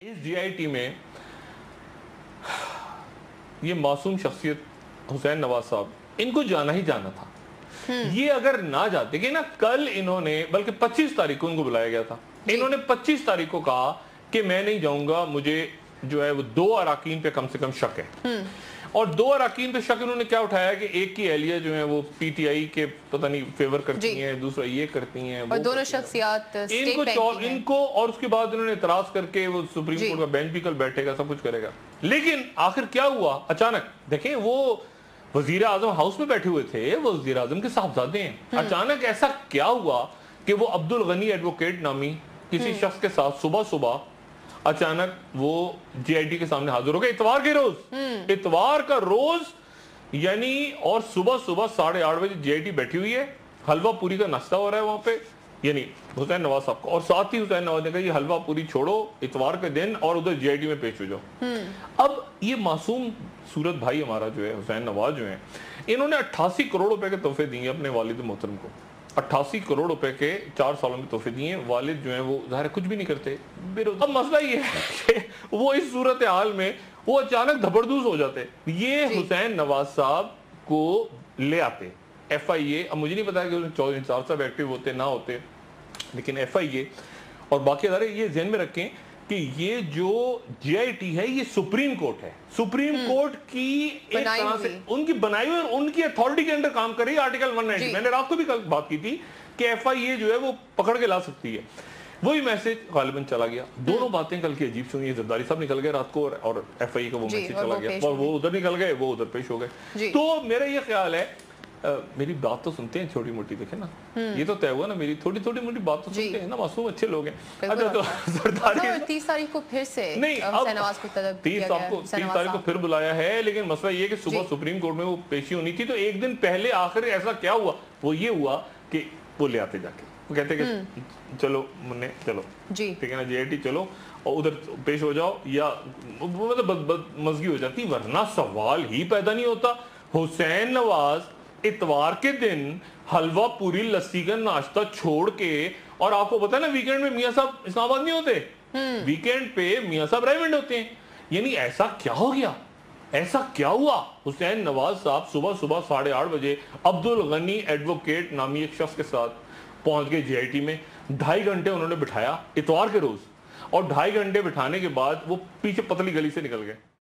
Us G I T میں یہ معصوم شخصیت حسین نواز صاحب ان کو جانا ہی جانا تھا۔ یہ اگر نہ جاتے کہ نا کل انہوں نے بلکہ پچیس تاریخ کو ان کو بلایا گیا تھا۔ انہوں نے پچیس تاریخ کو کہا کہ میں نہیں جاؤں گا مجھے جو ہے وہ دو اراکین پہ کم سے کم شک ہے۔ اور دو اراکین پہ شک انہوں نے کیا اٹھایا کہ ایک کی اہلیہ جو ہیں وہ پی ٹی آئی کے پتہ نہیں فیور کرتی جی۔ ہیں دوسرا یہ کرتی ہیں اور دونوں۔ شخصیات ان اسٹیٹ کو چور ہیں ان کو اور اس کے بعد انہوں نے اعتراض کر کے وہ سپریم جی۔ کورٹ کا بینچ بھی کل بیٹھے گا سب کچھ کرے گا لیکن آخر کیا ہوا اچانک دیکھیں وہ وزیر اعظم ہاؤس میں بیٹھے ہوئے تھے وہ وزیر اعظم کے صاحبزادے ہیں اچانک ایسا کیا ہوا کہ وہ عبد الغنی ایڈوکیٹ نامی کسی شخص کے ساتھ صبح صبح اچانک وہ جی آئی ٹی کے سامنے حاضر ہو گئے۔ اتوار کے روز۔ اتوار کا روز یعنی اور صبح صبح ساڑھے آٹھ بجے جی آئی ٹی بیٹھی ہوئی ہے۔ حلوہ پوری کا ناشتہ ہو رہا ہے وہاں پہ۔ یعنی حسین نواز صاحب کو اور ساتھ ہی حسین نواز نے کہا یہ حلوہ پوری چھوڑو اتوار کے دن اور ادھر جی آئی ٹی میں پیش ہو جاؤ۔ اب یہ معصوم صورت بھائی ہمارا جو ہے حسین نواز جو ہیں انہوں نے اٹھاسی کروڑ روپے کے تحفے دیے اپنے والد محترم کو۔ اٹھاسی کروڑ روپے کے چار سالوں میں تحفے دیے ہیں والد جو ہیں وہ ظاہر ہے کچھ بھی نہیں کرتے۔ بے روز- اب مسئلہ یہ ہے کہ وہ اس صورت حال میں وہ اچانک دھبردوز ہو جاتے۔ یہ حسین نواز صاحب کو لے آتے۔ F I A. اب مجھے نہیں پتا کہ چودہ انصاف صاحب ایکٹیو ہوتے نہ ہوتے لیکن ایف آئی اے۔ اور باقی ادارے یہ ذہن میں رکھیں کہ یہ جو جی آئی ٹی ہے یہ سپریم کورٹ ہے۔ سپریم کورٹ کی ایک طرح سے۔ ان کی بنائی ہوئی اور ان کی اتھارٹی کے اندر کام کر رہی ہے آرٹیکل 190 جی۔ میں نے رات کو بھی بات کی تھی کہ ایف آئی اے جو ہے وہ پکڑ کے لا سکتی ہے۔ وہی میسج غالباً چلا گیا۔ دونوں باتیں کل کی عجیب سے ہوئی زرداری صاحب نکل گئے رات کو اور- ایف آئی کا وہ جی، میسج اور چلا گیا۔ اور وہ ادھر نکل گئے وہ ادھر پیش ہو گئے۔ جی۔ تو میرا یہ خیال ہے میری بات تو سنتے ہیں چھوٹی موٹی دیکھیں نا۔ یہ تو طے ہوا نا میری تھوڑی تھوڑی موٹی بات تو جی۔ سنتے ہیں نا معصوم اچھے لوگ ہیں۔ اچھا تو زرداری مطلب تیس تاریخ کو پھر سے نہیں تیس تاریخ کو پھر بلایا ہے لیکن مسئلہ یہ کہ صبح جی۔ سپریم کورٹ میں وہ پیشی ہونی تھی تو ایک دن پہلے آخر ایسا کیا ہوا؟ وہ یہ ہوا کہ وہ لے آتے جا کے۔ وہ کہتے کہ چلو مننے چلو۔ جی۔ ٹھیک ہے نا جی آئی ٹی چلو اور ادھر پیش ہو جاؤ یا مطلب مزگی ہو جاتی ورنہ سوال ہی پیدا نہیں ہوتا۔ حسین نواز اتوار کے دن حلوہ پوری لسی کا ناشتہ چھوڑ کے اور آپ کو پتا ہے نا ویکینڈ میں میاں صاحب اسلام آباد نہیں ہوتے؟ ویکینڈ پہ میاں صاحب ریمنڈ ہوتے ہیں۔ یعنی ایسا کیا ہو گیا؟ ایسا کیا ہوا؟ حسین نواز صاحب صبح صبح ساڑھے آٹھ بجے عبد الغنی ایڈوکیٹ نامی ایک شخص کے ساتھ پہنچ گئے جی آئی ٹی میں۔ ڈھائی گھنٹے انہوں نے بٹھایا اتوار کے روز۔ اور ڈھائی گھنٹے بٹھانے کے بعد وہ پیچھے پتلی گلی سے نکل گئے۔